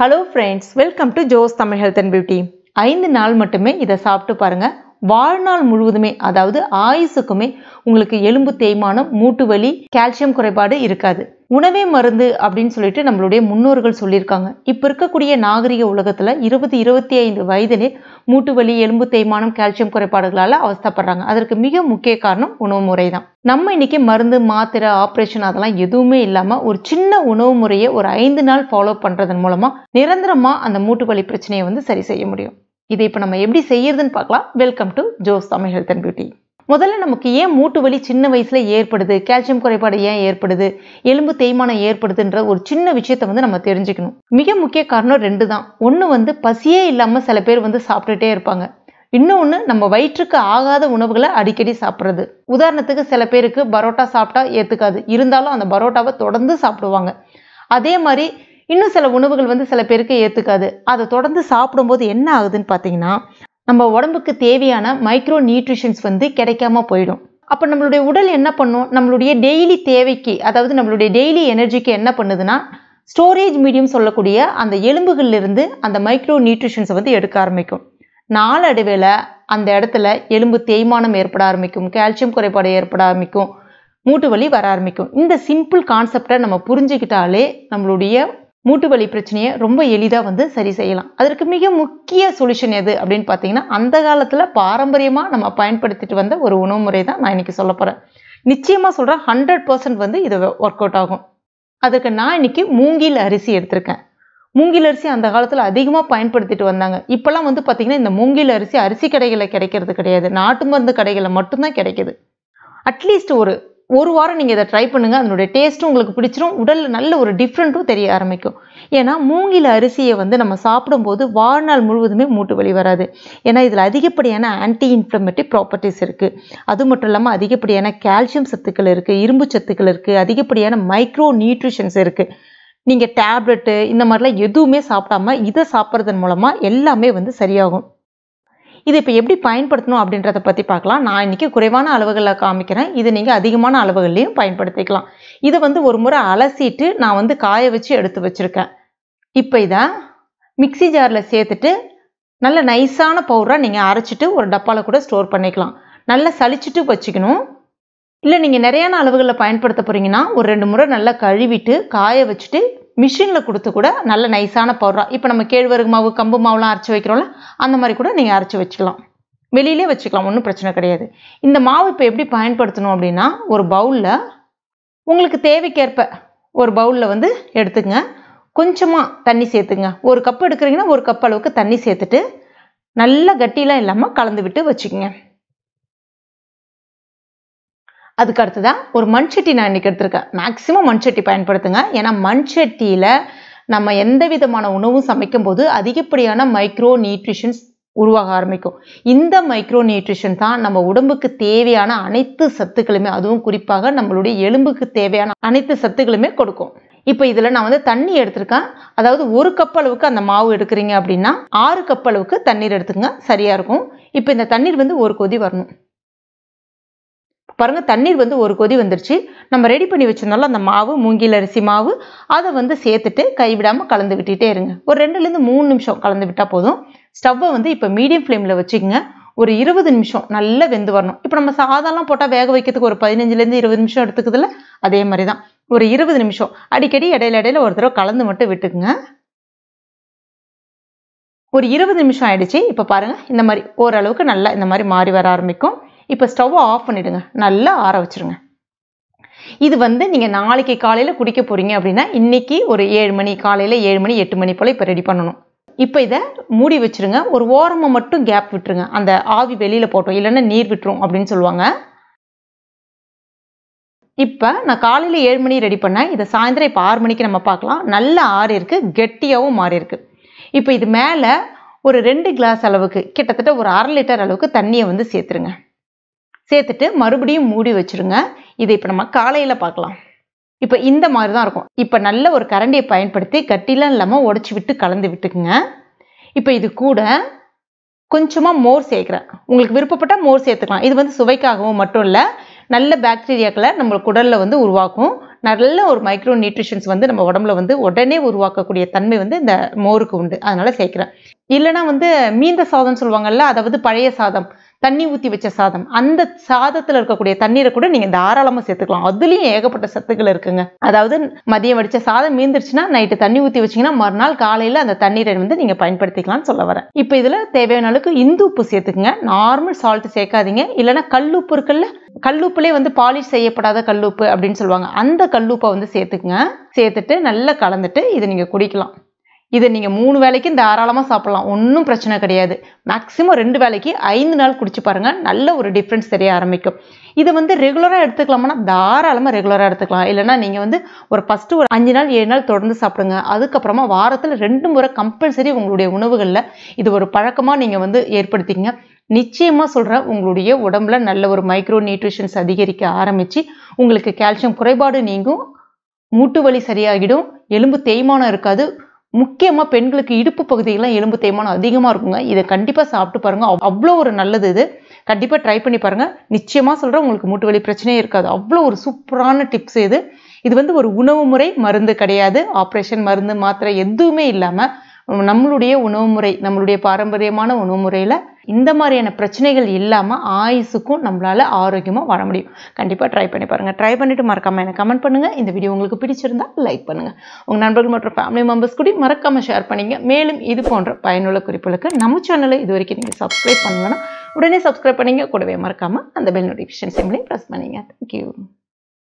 Hello friends welcome to Jos Tamil health and beauty ஐந்து நாள் மட்டுமே இதை சாப்பிட்டு பாருங்க. வாழ்நாள் முழுவதுமே அதாவது ஆயுசுக்குமே உங்களுக்கு எலும்பு தேய்மானம் மூட்டு வலி கால்சியம் குறைபாடு இருக்காது. உணவே மருந்து அப்படின்னு சொல்லிட்டு நம்மளுடைய முன்னோர்கள் சொல்லியிருக்காங்க. இப்போ இருக்கக்கூடிய நாகரிக உலகத்தில் இருபது இருபத்தி ஐந்து வயதிலே மூட்டு வலி எலும்பு தேய்மானம் கால்சியம் குறைபாடுகளால் அவஸ்தப்படுறாங்க. அதற்கு மிக முக்கிய காரணம் உணவு முறை தான். நம்ம இன்னைக்கு மருந்து மாத்திரை ஆப்ரேஷன் அதெல்லாம் எதுவுமே இல்லாமல் ஒரு சின்ன உணவு முறையை ஒரு ஐந்து நாள் ஃபாலோ பண்ணுறதன் மூலமாக நிரந்தரமாக அந்த மூட்டு வலி பிரச்சனையை வந்து சரி செய்ய முடியும். இதை இப்போ நம்ம எப்படி செய்யறதுன்னு பார்க்கலாம். Welcome to Jos Tamil health and beauty முதல்ல நமக்கு ஏன் மூட்டு வலி சின்ன வயசில் ஏற்படுது? கால்சியம் குறைபாடு ஏன் ஏற்படுது? எலும்பு தேய்மானம் ஏற்படுதுன்ற ஒரு சின்ன விஷயத்த வந்து நம்ம தெரிஞ்சுக்கணும். மிக முக்கிய காரணம் ரெண்டு தான். ஒன்று வந்து பசியே இல்லாமல் சில பேர் வந்து சாப்பிட்டுட்டே இருப்பாங்க. இன்னொன்று நம்ம வயிற்றுக்கு ஆகாத உணவுகளை அடிக்கடி சாப்பிட்றது. உதாரணத்துக்கு சில பேருக்கு பரோட்டா சாப்பிட்டா ஏற்றுக்காது இருந்தாலும் அந்த பரோட்டாவை தொடர்ந்து சாப்பிடுவாங்க. அதே மாதிரி இன்னும் சில உணவுகள் வந்து சில பேருக்கு ஏற்றுக்காது அதை தொடர்ந்து சாப்பிடும்போது என்ன ஆகுதுன்னு பார்த்தீங்கன்னா நம்ம உடம்புக்கு தேவையான மைக்ரோ நியூட்ரிஷன்ஸ் வந்து கிடைக்காம போயிடும். அப்போ நம்மளுடைய உடல் என்ன பண்ணும்? நம்மளுடைய டெய்லி தேவைக்கு அதாவது நம்மளுடைய டெய்லி எனர்ஜிக்கு என்ன பண்ணுதுன்னா ஸ்டோரேஜ் மீடியம் சொல்லக்கூடிய அந்த எலும்புகள்லேருந்து அந்த மைக்ரோ நியூட்ரிஷன்ஸை வந்து எடுக்க ஆரம்பிக்கும். நாளடைவில் அந்த இடத்துல எலும்பு தேய்மானம் ஏற்பட ஆரம்பிக்கும் கால்சியம் குறைபாடு ஏற்பட ஆரம்பிக்கும் மூட்டு வலி வர ஆரம்பிக்கும். இந்த சிம்பிள் கான்செப்டை நம்ம புரிஞ்சுக்கிட்டாலே நம்மளுடைய மூட்டு வலி பிரச்சனையை ரொம்ப எளிதாக வந்து சரி செய்யலாம். அதற்கு மிக முக்கிய சொல்யூஷன் எது அப்படின்னு பார்த்தீங்கன்னா அந்த காலத்தில் பாரம்பரியமாக நம்ம பயன்படுத்திட்டு வந்த ஒரு உணவு முறை தான் நான் இன்னைக்கு சொல்ல போகிறேன் நிச்சயமாக சொல்கிறேன் ஹண்ட்ரட் பர்சன்ட் வந்து இது ஒர்க் அவுட் ஆகும். அதுக்கு நான் இன்னைக்கு மூங்கில் அரிசி எடுத்திருக்கேன். மூங்கில் அரிசி அந்த காலத்தில் அதிகமாக பயன்படுத்திட்டு வந்தாங்க. இப்போல்லாம் வந்து பார்த்திங்கன்னா இந்த மூங்கில் அரிசி அரிசி கடைகளில் கிடைக்கிறது கிடையாது. நாட்டு மருந்து கடைகளில் மட்டும்தான் கிடைக்கிது. அட்லீஸ்ட் ஒரு ஒரு வாரம் நீங்கள் இதை ட்ரை பண்ணுங்கள் அதனுடைய டேஸ்ட்டும் உங்களுக்கு பிடிச்சிரும் உடலில் நல்ல ஒரு டிஃப்ரெண்ட்டும் தெரிய ஆரம்பிக்கும். ஏன்னா மூங்கில் அரிசியை வந்து நம்ம சாப்பிடும்போது வாழ்நாள் முழுவதுமே மூட்டு வலி வராது. ஏன்னா இதில் அதிகப்படியான ஆன்டி இன்ஃப்ளமேட்டரி ப்ராப்பர்ட்டிஸ் இருக்குது அது மட்டும் இல்லாமல் அதிகப்படியான கால்சியம் சத்துக்கள் இருக்குது இரும்பு சத்துக்கள் இருக்குது அதிகப்படியான மைக்ரோ நியூட்ரிஷன்ஸ் இருக்குது நீங்கள் டேப்லெட்டு இந்த மாதிரிலாம் எதுவுமே சாப்பிடாம இதை சாப்பிட்றதன் மூலமாக எல்லாமே வந்து சரியாகும். இது இப்போ எப்படி பயன்படுத்தணும் அப்படின்றத பற்றி பார்க்கலாம். நான் இன்றைக்கி குறைவான அளவுகளில் காமிக்கிறேன். இது நீங்கள் அதிகமான அளவுகள்லையும் பயன்படுத்திக்கலாம். இதை வந்து ஒரு முறை அலசிட்டு நான் வந்து காய வச்சு எடுத்து வச்சுருக்கேன். இப்போ இதை மிக்சி ஜாரில் சேர்த்துட்டு நல்ல நைஸான பவுடராக நீங்கள் அரைச்சிட்டு ஒரு டப்பாவில் கூட ஸ்டோர் பண்ணிக்கலாம். நல்லா சளிச்சிட்டு வச்சுக்கணும். இல்லை நீங்கள் நிறையான அளவுகளில் பயன்படுத்த போகிறீங்கன்னா ஒரு ரெண்டு முறை நல்லா கழுவிட்டு காய வச்சுட்டு மிஷினில் கொடுத்து கூட நல்ல நைஸான பவுடராக இப்போ நம்ம கேழ்வரகு மாவு கம்பு மாவுலாம் அரைச்சி வைக்கிறோம்ல அந்த மாதிரி கூட நீங்கள் அரைச்சி வச்சுக்கலாம். வெளியிலே வச்சுக்கலாம் ஒன்றும் பிரச்சனை கிடையாது. இந்த மாவு இப்போ எப்படி பயன்படுத்தணும் அப்படின்னா ஒரு பவுலில் உங்களுக்கு தேவைக்கேற்ப ஒரு பவுலில் வந்து எடுத்துங்க. கொஞ்சமாக தண்ணி சேர்த்துங்க. ஒரு கப் எடுக்கிறீங்கன்னா ஒரு கப் அளவுக்கு தண்ணி சேர்த்துட்டு நல்லா கட்டிலாம் இல்லாமல் கலந்து விட்டு வச்சுக்கோங்க. அதுக்கு அடுத்ததான் ஒரு மண் சட்டி நான் இன்றைக்கி எடுத்திருக்கேன். மேக்ஸிமம் மண் சட்டி பயன்படுத்துங்க. ஏன்னா மண் சட்டியில் நம்ம எந்த விதமான உணவும் சமைக்கும் போது அதிகப்படியான மைக்ரோ நியூட்ரிஷன்ஸ் உருவாக ஆரம்பிக்கும். இந்த மைக்ரோ நியூட்ரிஷன் தான் நம்ம உடம்புக்கு தேவையான அனைத்து சத்துக்களுமே அதுவும் குறிப்பாக நம்மளுடைய எலும்புக்கு தேவையான அனைத்து சத்துக்களுமே கொடுக்கும். இப்போ இதில் நான் வந்து தண்ணி எடுத்திருக்கேன். அதாவது ஒரு கப் அளவுக்கு அந்த மாவு எடுக்கிறீங்க அப்படின்னா ஆறு கப் அளவுக்கு தண்ணீர் எடுத்துக்கங்க. சரியாக இருக்கும். இப்போ இந்த தண்ணீர் வந்து ஒரு கொதி வரணும். பாருங்கள் தண்ணீர் வந்து ஒரு கொதி வந்துருச்சு. நம்ம ரெடி பண்ணி வச்சிருந்தாலும் அந்த மாவு மூங்கில் அரிசி மாவு அதை வந்து சேர்த்துட்டு கைவிடாமல் கலந்து விட்டுட்டே இருங்க. ஒரு ரெண்டுலேருந்து மூணு நிமிஷம் கலந்து விட்டால் போதும். ஸ்டவ்வை வந்து இப்போ மீடியம் ஃப்ளேமில் வச்சுக்கோங்க. ஒரு இருபது நிமிஷம் நல்லா வெந்து வரணும். இப்போ நம்ம சாதம்லாம் போட்டால் வேக வைக்கிறதுக்கு ஒரு பதினஞ்சுலேருந்து இருபது நிமிஷம் எடுத்துக்குதுல அதே மாதிரி தான் ஒரு இருபது நிமிஷம். அடிக்கடி இடையில இடையில ஒரு தடவை கலந்து மட்டும் விட்டுக்குங்க. ஒரு இருபது நிமிஷம் ஆயிடுச்சு. இப்போ பாருங்கள் இந்த மாதிரி ஓரளவுக்கு நல்லா இந்த மாதிரி மாறி வர ஆரம்பிக்கும். இப்போ ஸ்டவ்வை ஆஃப் பண்ணிவிடுங்க நல்லா ஆற வச்சுருங்க. இது வந்து நீங்கள் நாளைக்கு காலையில் குடிக்க போகிறீங்க அப்படின்னா இன்றைக்கி ஒரு ஏழு மணி காலையில் ஏழு மணி எட்டு மணி போல் இப்போ ரெடி பண்ணணும். இப்போ இதை மூடி வச்சுருங்க. ஒரு ஓரமாக மட்டும் கேப் விட்டுருங்க. அந்த ஆவி வெளியில் போட்டோம். இல்லைன்னா நீர் விட்டுரும் அப்படின்னு சொல்லுவாங்க. இப்போ நான் காலையில் ஏழு மணி ரெடி பண்ணேன். இதை சாயந்தரம் இப்போ ஆறு மணிக்கு நம்ம பார்க்கலாம். நல்ல ஆறு இருக்குது கெட்டியாகவும் மாறிருக்கு இப்போ இது மேலே ஒரு ரெண்டு கிளாஸ் அளவுக்கு கிட்டத்தட்ட ஒரு அரை லிட்டர் அளவுக்கு தண்ணியை வந்து சேர்த்துருங்க. சேர்த்துட்டு மறுபடியும் மூடி வச்சுருங்க. இதை இப்போ நம்ம காலையில் பார்க்கலாம். இப்போ இந்த மாதிரி தான் இருக்கும். இப்போ நல்ல ஒரு கரண்டியை பயன்படுத்தி கட்டிலாம் இல்லாமல் உடச்சி விட்டு கலந்து விட்டுக்குங்க. இப்போ இது கூட கொஞ்சமாக மோர் சேர்க்குறேன். உங்களுக்கு விருப்பப்பட்டால் மோர் சேர்த்துக்கலாம். இது வந்து சுவைக்காகவும் மட்டும் இல்லை நல்ல பாக்டீரியாக்களை நம்ம குடலில் வந்து உருவாக்கும். நல்ல ஒரு மைக்ரோ நியூட்ரிஷன்ஸ் வந்து நம்ம உடம்புல வந்து உடனே உருவாக்கக்கூடிய தன்மை வந்து இந்த மோருக்கு உண்டு. அதனால் சேர்க்குறேன். இல்லைன்னா வந்து மீந்த சாதம் சொல்லுவாங்கல்ல அதாவது பழைய சாதம். தண்ணி ஊற்றி வச்ச சாதம். அந்த சாதத்தில் இருக்கக்கூடிய தண்ணீரை கூட நீங்கள் தாராளமாக சேர்த்துக்கலாம். அதுலேயும் ஏகப்பட்ட சத்துக்கள் இருக்குங்க. அதாவது மதியம் வடித்த சாதம் மீந்துருச்சுன்னா நைட்டு தண்ணி ஊற்றி வச்சிங்கன்னா மறுநாள் காலையில் அந்த தண்ணீரை வந்து நீங்கள் பயன்படுத்திக்கலாம்னு சொல்ல வரேன். இப்போ இதில் தேவையான அளவுக்கு இந்து உப்பு சேர்த்துக்குங்க. நார்மல் சால்ட் சேர்க்காதீங்க. இல்லைன்னா கல்லுப்பு இருக்குல்ல கல்லுப்புலேயே வந்து பாலிஷ் செய்யப்படாத கல்லுப்பு அப்படின்னு சொல்லுவாங்க. அந்த கல்லுப்பை வந்து சேர்த்துக்குங்க. சேர்த்துட்டு நல்லா கலந்துட்டு இதை நீங்கள் குடிக்கலாம். இதை நீங்கள் மூணு வேலைக்கும் தாராளமாக சாப்பிட்லாம். ஒன்றும் பிரச்சனை கிடையாது. மேக்ஸிமம் ரெண்டு வேலைக்கு ஐந்து நாள் குடிச்சு பாருங்கள் நல்ல ஒரு டிஃப்ரென்ஸ் தெரிய ஆரம்பிக்கும். இதை வந்து ரெகுலராக எடுத்துக்கலாமான்னா தாராளமாக ரெகுலராக எடுத்துக்கலாம். இல்லைன்னா நீங்கள் வந்து ஒரு ஃபஸ்ட்டு ஒரு அஞ்சு நாள் ஏழு நாள் தொடர்ந்து சாப்பிடுங்க. அதுக்கப்புறமா வாரத்தில் ரெண்டு முறை கம்பல்சரி உங்களுடைய உணவுகளில் இது ஒரு பழக்கமாக நீங்கள் வந்து ஏற்படுத்திக்கங்க. நிச்சயமாக சொல்கிறேன் உங்களுடைய உடம்புல நல்ல ஒரு மைக்ரோ நியூட்ரிஷன்ஸ் அதிகரிக்க ஆரம்பித்து உங்களுக்கு கால்சியம் குறைபாடு நீங்கும். மூட்டு வலி சரியாகிடும். எலும்பு தேய்மானம் இருக்காது. முக்கியமாக பெண்களுக்கு இடுப்பு பகுதியெல்லாம் எலும்பு தேய்மானம் அதிகமாக இருக்குங்க. இதை கண்டிப்பாக சாப்பிட்டு பாருங்கள் அவ்வளோ ஒரு நல்லது இது. கண்டிப்பாக ட்ரை பண்ணி பாருங்கள் நிச்சயமாக சொல்கிறேன் உங்களுக்கு மூட்டு வலி பிரச்சனையே இருக்காது. அவ்வளோ ஒரு சூப்பரான டிப்ஸ் இது. இது வந்து ஒரு உணவு முறை மருந்து கிடையாது. ஆப்ரேஷன் மருந்து மாத்திரை எதுவுமே இல்லாமல் நம்மளுடைய உணவு முறை நம்மளுடைய பாரம்பரியமான உணவு முறையில் இந்த மாதிரியான பிரச்சனைகள் இல்லாமல் ஆயுசுக்கும் நம்மளால் ஆரோக்கியமாக வாழ முடியும். கண்டிப்பாக ட்ரை பண்ணி பாருங்கள் ட்ரை பண்ணிவிட்டு மறக்காமல் எனக்கு கமெண்ட் பண்ணுங்கள் இந்த வீடியோ உங்களுக்கு பிடிச்சிருந்தா லைக் பண்ணுங்கள் உங்கள் நண்பர்கள் மற்றும் ஃபேமிலி மெம்பர்ஸ் கூட மறக்காமல் ஷேர் பண்ணிங்க. மேலும் இது போன்ற பயனுள்ள குறிப்புகளுக்கு நம்ம சேனலை இது வரைக்கும் நீங்கள் சப்ஸ்கிரைப் பண்ணலன்னா உடனே சப்ஸ்கிரைப் பண்ணிங்க. கூடவே மறக்காமல் அந்த பெல் நோட்டிஃபிகேஷன் சிம்லையும் ப்ரெஸ் பண்ணிங்க. Thank you